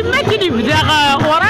المغرب داغ وراء